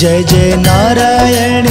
जय जय नारायण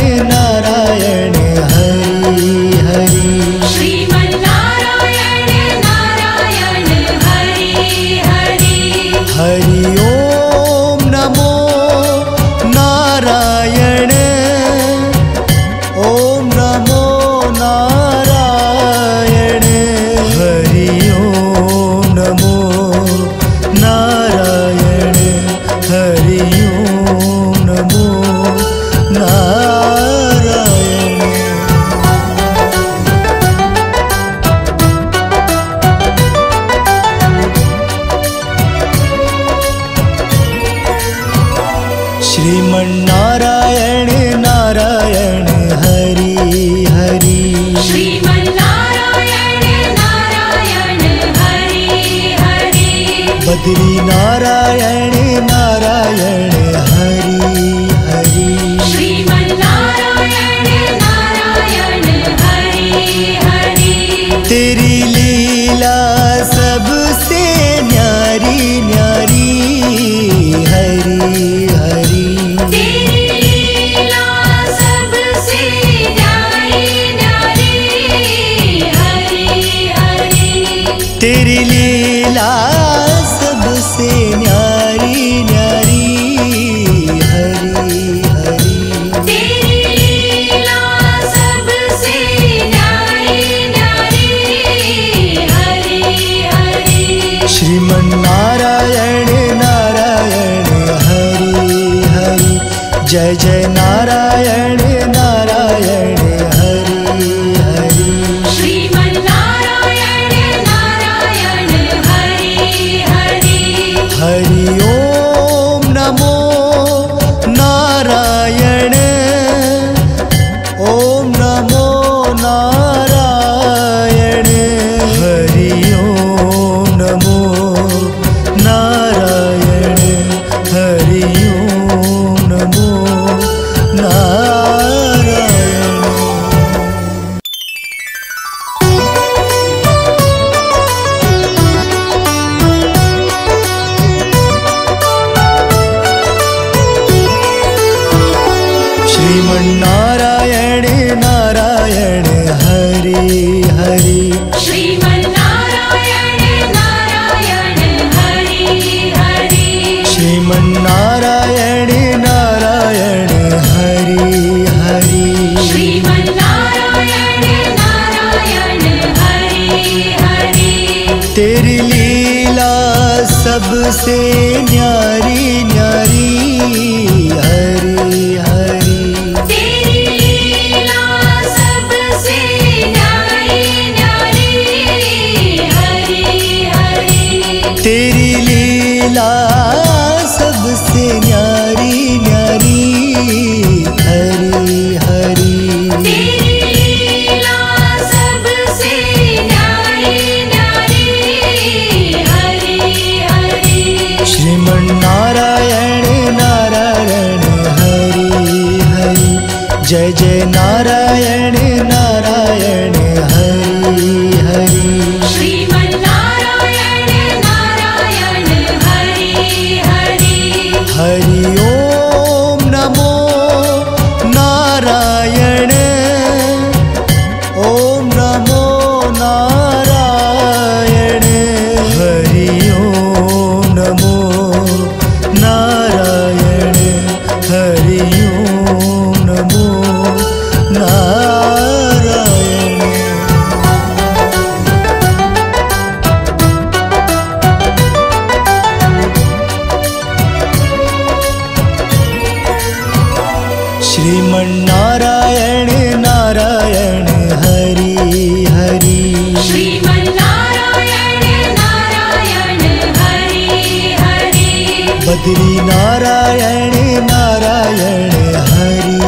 बद्री नारायणे नारायणे हरि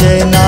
जय ना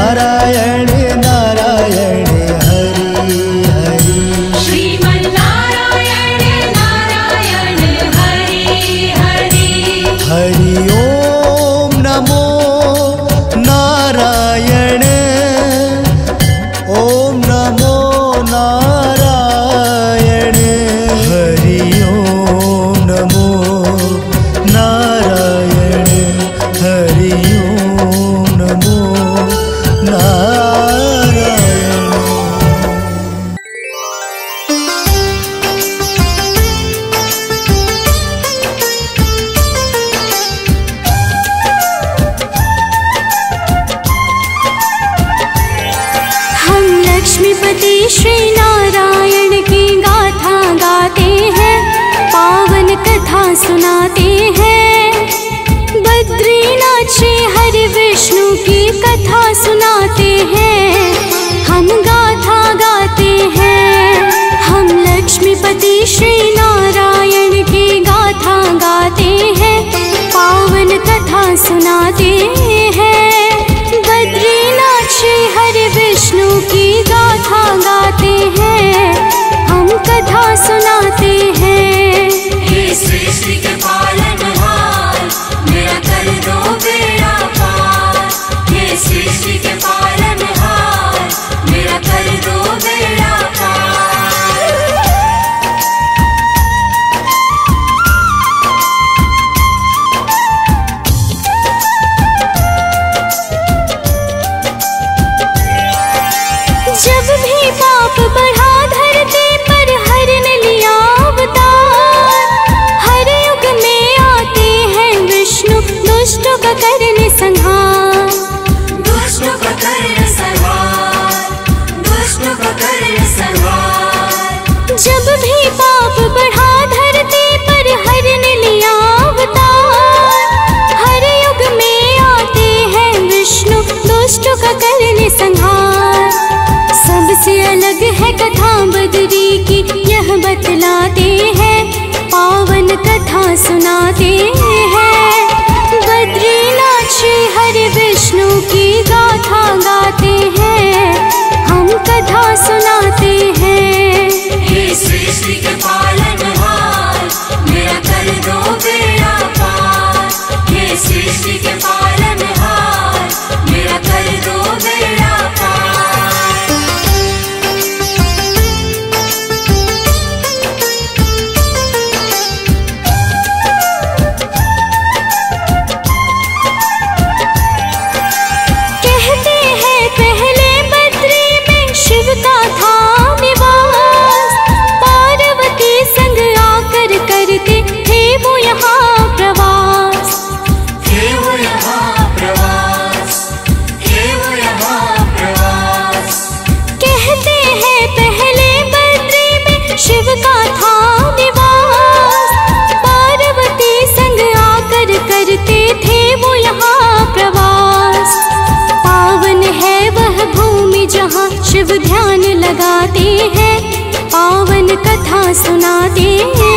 है पावन कथा सुना दे।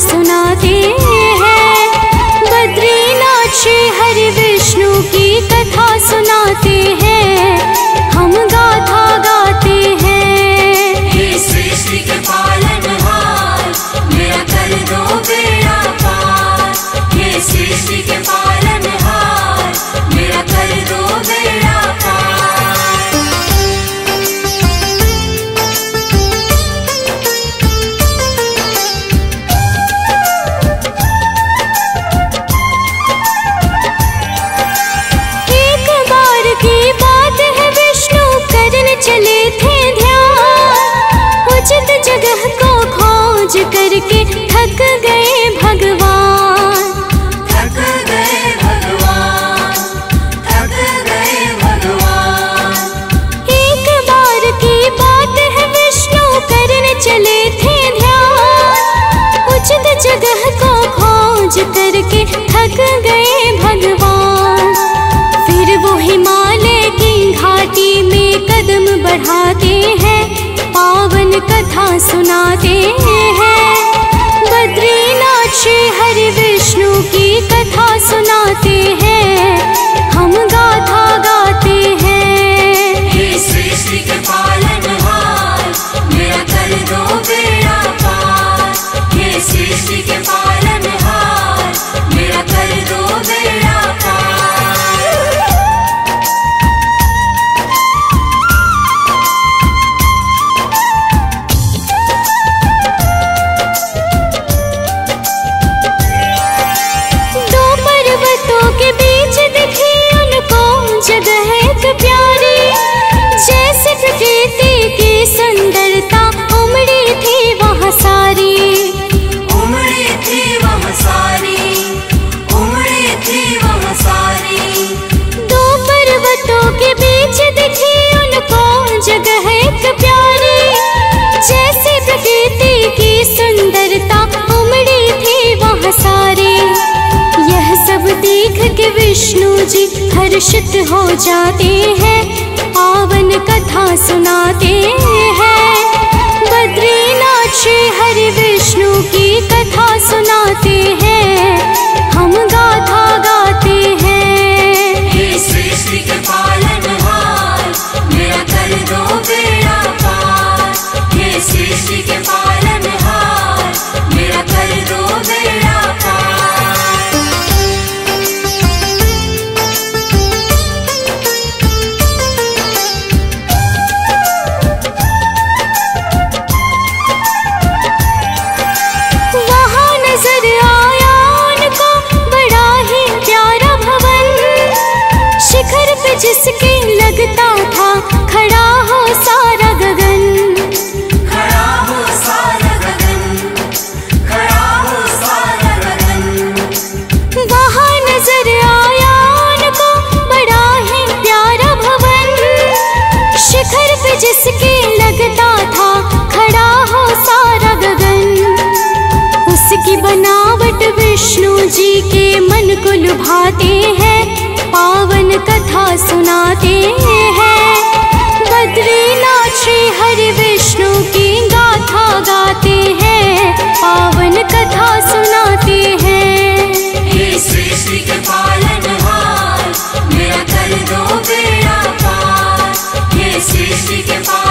सुना कथा सुनाते हैं। बद्रीनाथ श्री हरि विष्णु की कथा सुनाते हैं। हम गाथा गाते हैं। मेरा कर दो बेड़ा पार। के विष्णु जी हर्षित हो जाते हैं, पावन कथा सुनाते हैं। बद्रीनाथ श्री हरि विष्णु की कथा सुनाते हैं, हम गाथा गाते हैं। के मेरा कर दो बेड़ा पार। के पार Sisi Kempang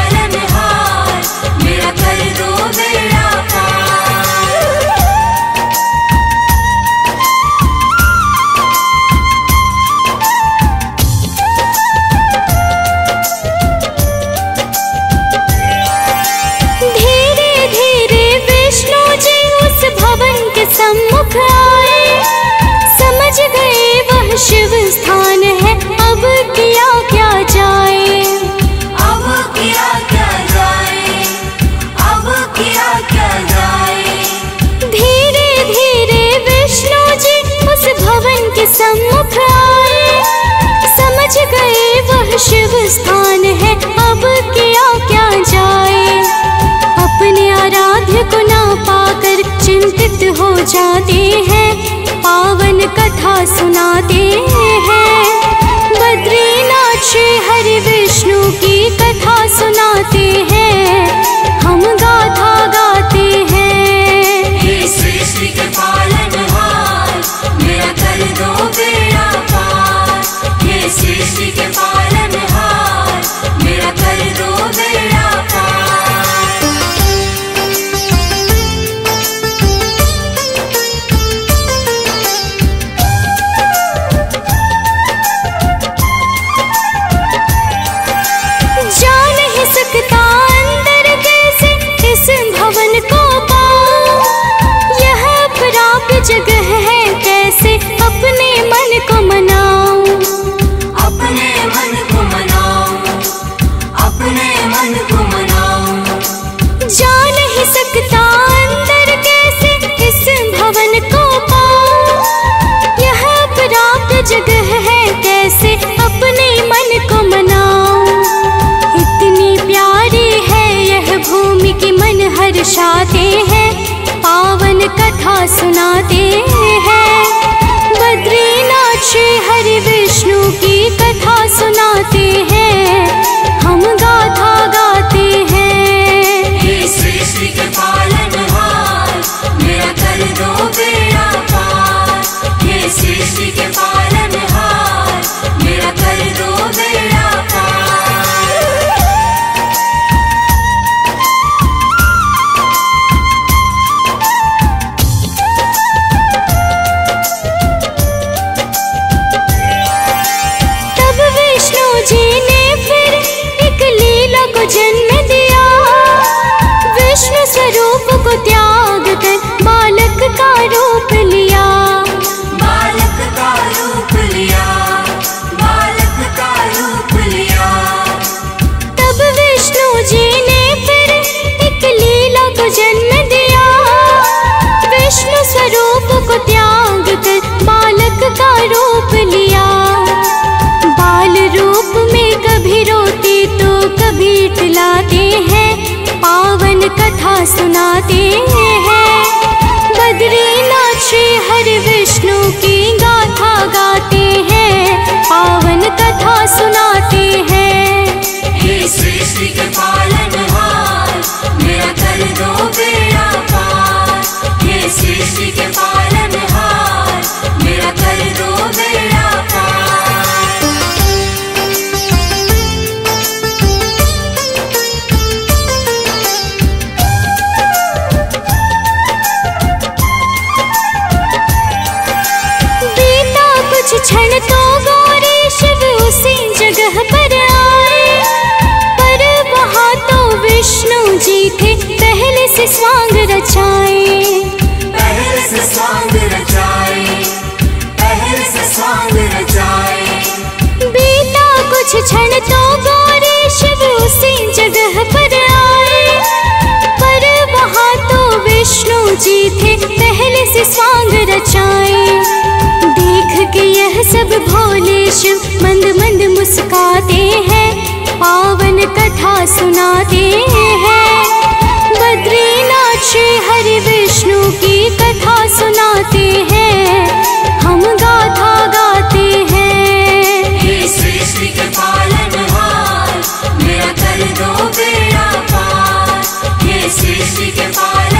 सिद्ध हो जाते हैं, पावन कथा सुनाते हैं। बद्रीनाथ श्री हरि विष्णु की कथा सुनाते हैं, हम गाथा गाते हैं। ये श्री श्री के पालनहार मेरा कर दो बेड़ा पार। बन को कथा सुनाते हैं। बद्रीनाथ श्री हरि विष्णु की सुनाते हैं। बद्रीनाथ श्री हरि विष्णु की गाथा गाते हैं। पावन कथा सुनाते हैं। के मेरा कर दो बेड़ा पार। के पार स्वांग रचाए पहल से स्वांग रचाए पहल से स्वांग रचाए बेटा कुछ क्षण तो गोरे शिव उसी जगह पर आए। पर वहाँ तो विष्णु जी थे पहले से स्वांग रचाए देख के यह सब भोले शिव मंद मंद मुस्काते हैं पावन कथा सुनाते हैं। बद्रीनाथ श्री हरि विष्णु की कथा सुनाते हैं। हम गाथा गाते हैं। के पार।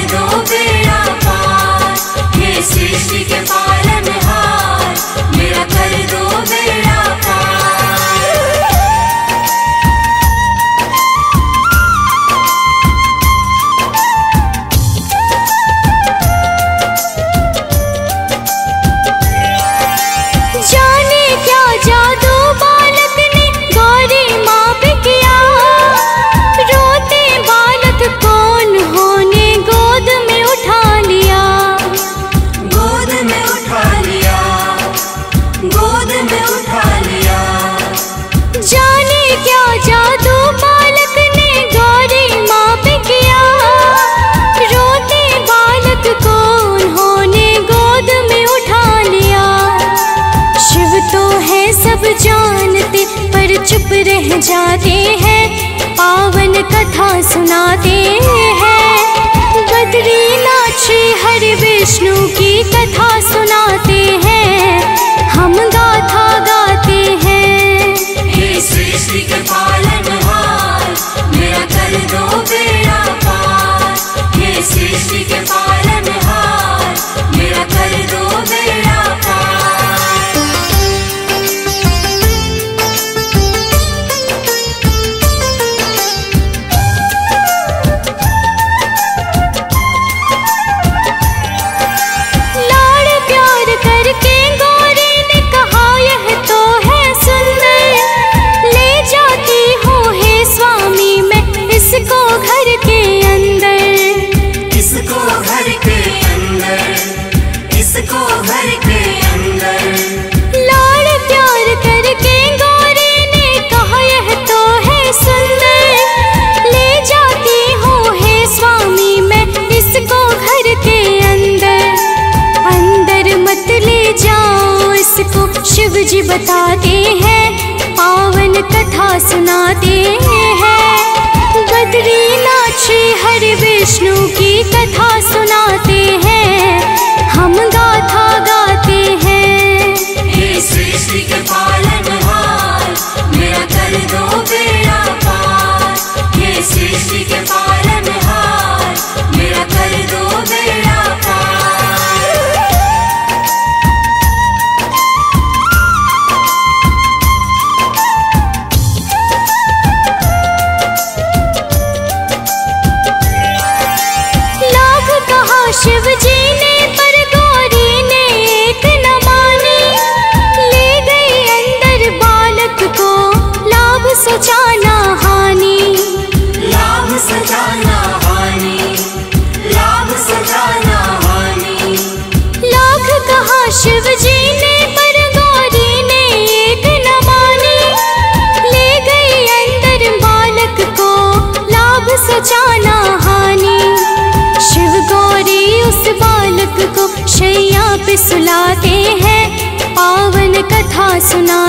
we go. सुना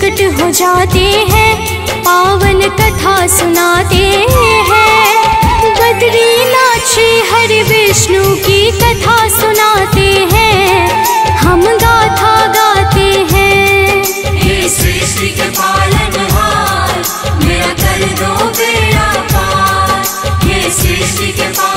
प्रकट हो जाते हैं, पावन कथा सुनाते हैं। बद्रीनाथ श्री हरि विष्णु की कथा सुनाते हैं, हम गाथा गाते हैं। मेरा कर दो बेड़ा पार। ये श्री श्री के पार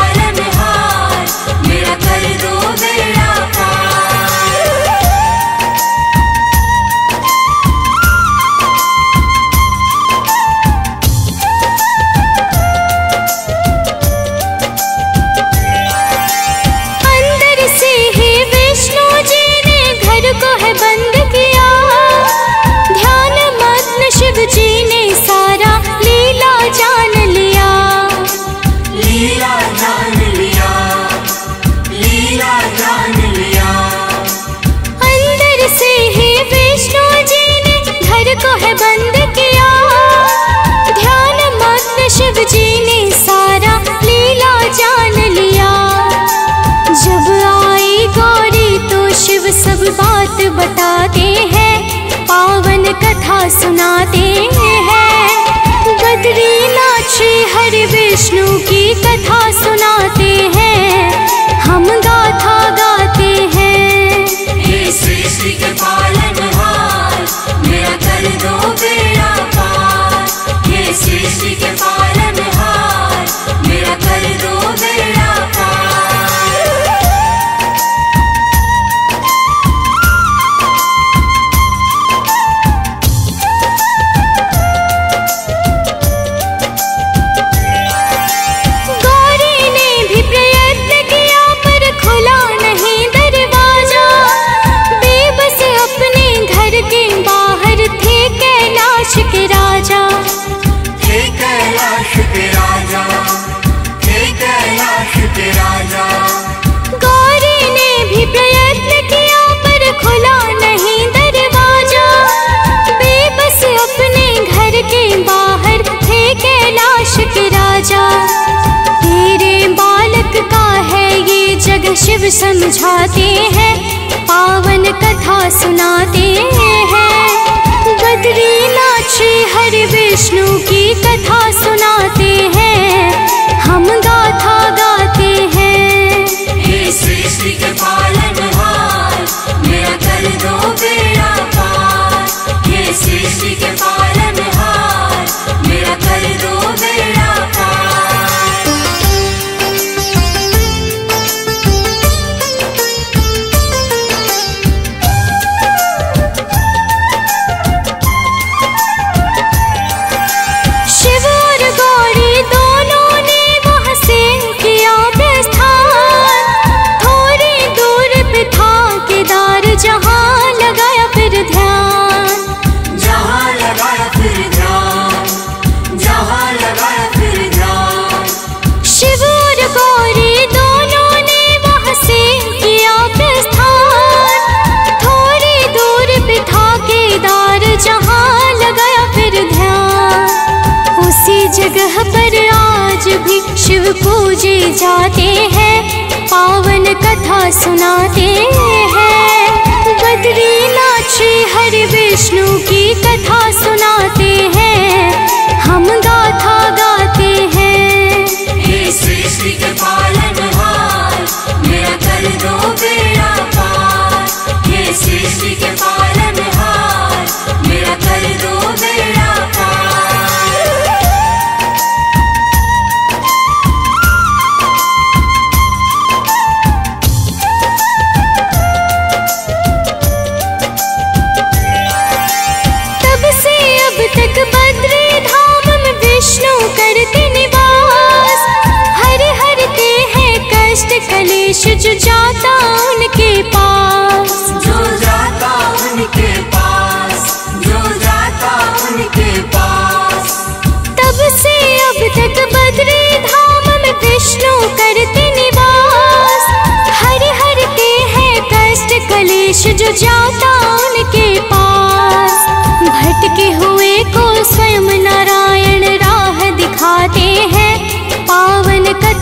पूजे जाते हैं पावन कथा सुनाते हैं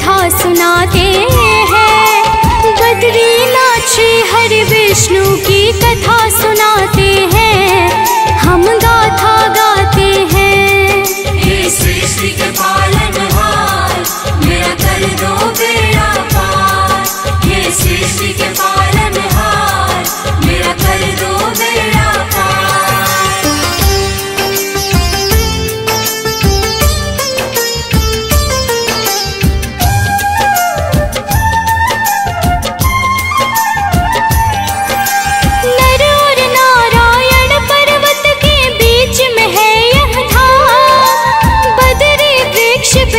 कथा सुनाते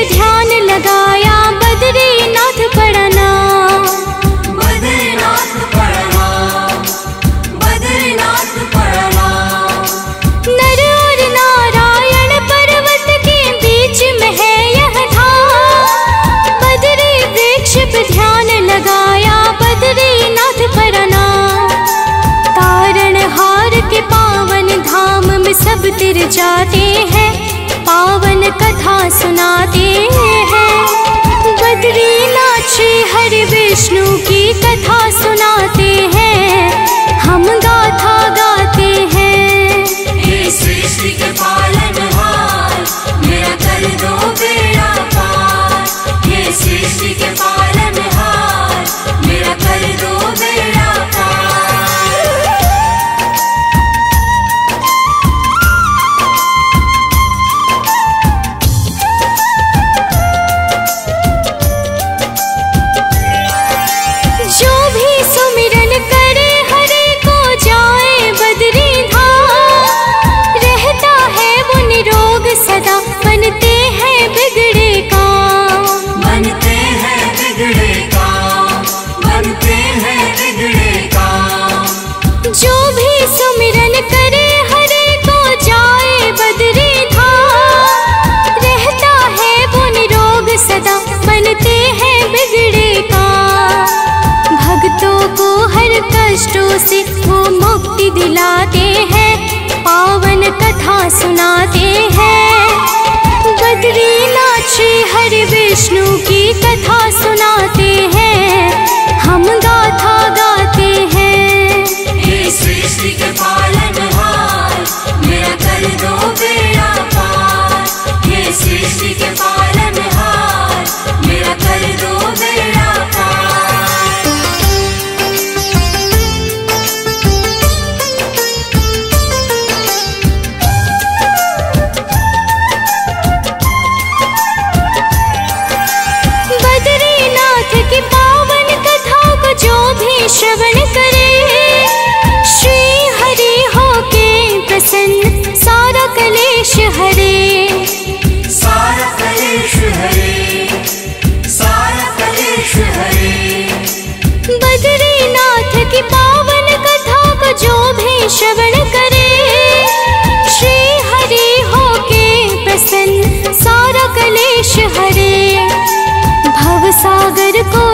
पे ध्यान लगाया बद्रीनाथ पढ़ना। बद्रीनाथ पढ़ना बद्रीनाथ पढ़ना। नर और नारायण पर्वत के बीच में है यह धाम। बद्री वृक्ष पर ध्यान लगाया बद्रीनाथ पढ़ना। तारणहार के पावन धाम में सब तिर जाते। सुनाते हैं।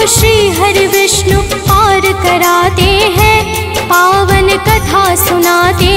श्री हरि विष्णु पार कराते हैं पावन कथा सुनाते